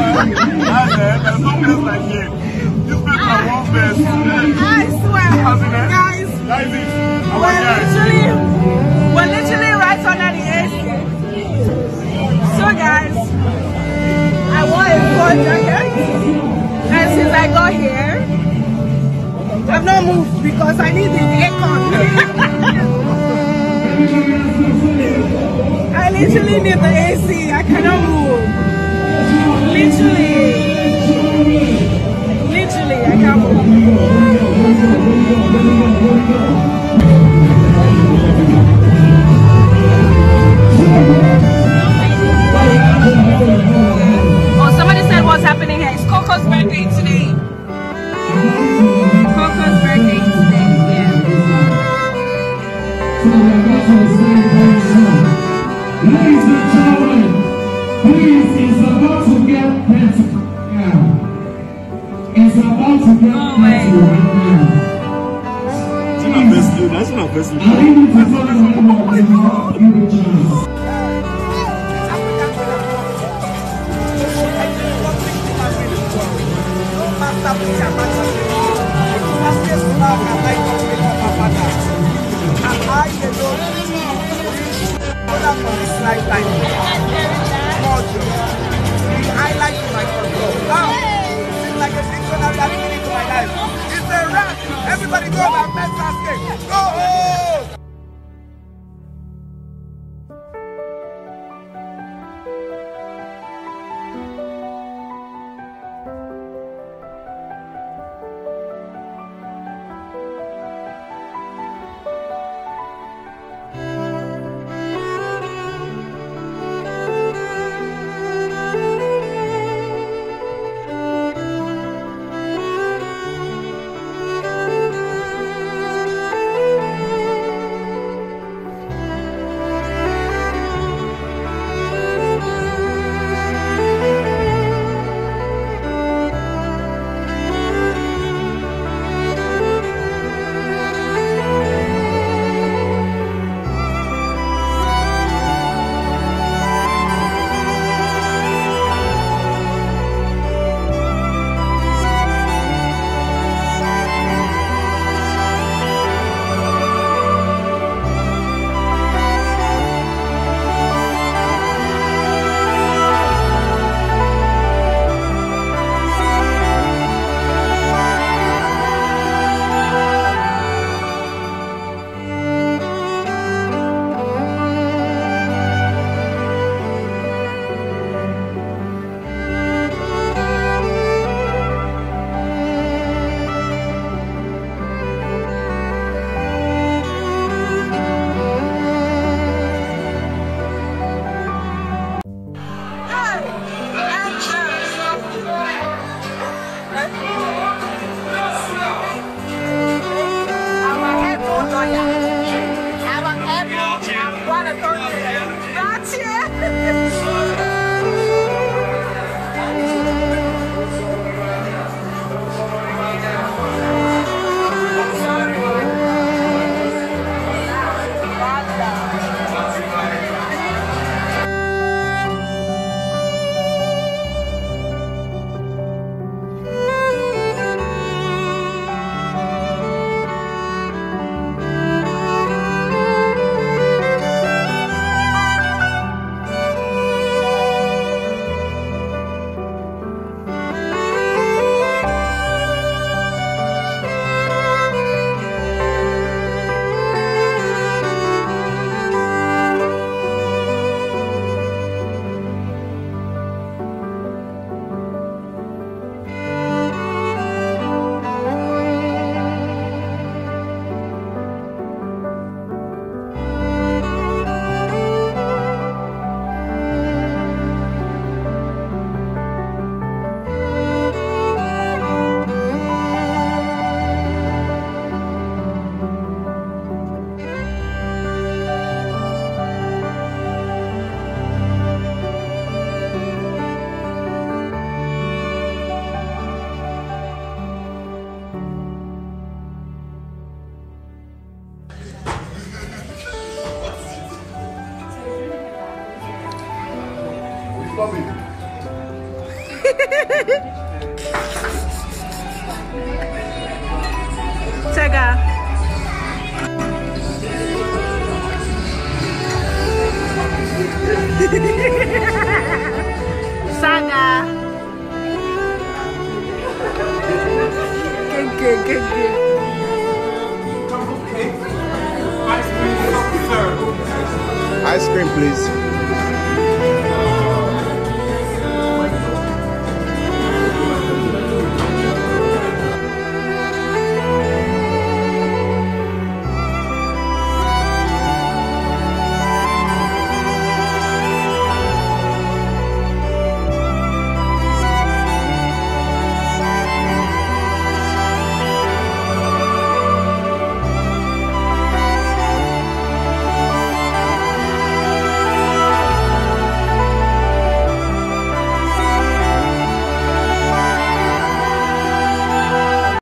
One. I swear, guys, we're literally, we're literally right under the AC. So guys, I a fur jacket, and since I got here, I've not moved because I need. I literally need the AC. I cannot. Literally. Literally, I can't move. Oh, somebody said what's happening here. It's Coco's birthday today. Coco's birthday today. Yeah. Ladies and gentlemen, Peace is about to get better. Yeah. It's about to get oh better Yeah, now. That's not best dude. That's not best. I need to tell you more thing. Give a chance. that 30 come. Chegar. Saga. Que que que que. Ice cream, please.